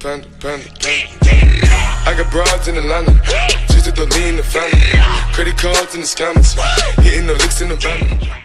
panda, panda, panda. I got broads in Atlanta, just to throw lean in the family. Credit cards in the scammers, hitting the licks in the van.